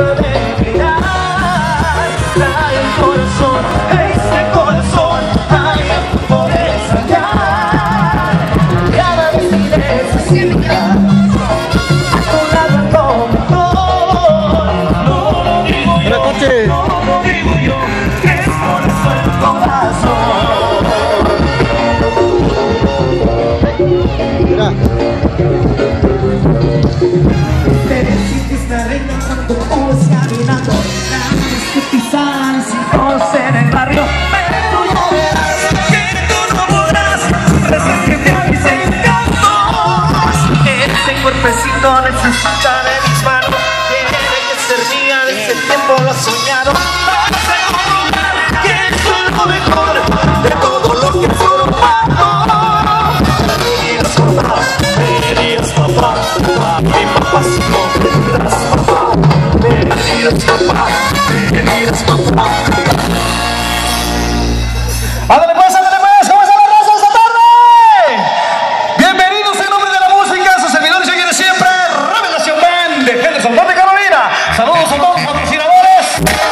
puede mirar. Trae el corazón, este corazón Alguien extrañar Cada vez iré A tu lado como No lo digo yo, no lo digo yo Que es el corazón Mira. Caminando Grandes que pisan sin conocer el barrio Pero ya verás que tú no podrás Resistirte a mis encantos Este cuerpecito necesita de mis manos. Tiene que ser mía, desde el tiempo lo he Ándale pues, ándale pues, ¿cómo está la raza esta tarde? Bienvenidos en nombre de la música, su servidor y soy siempre, Revelación Band de Henderson, Norte Carolina. Saludos a todos los patrocinadores.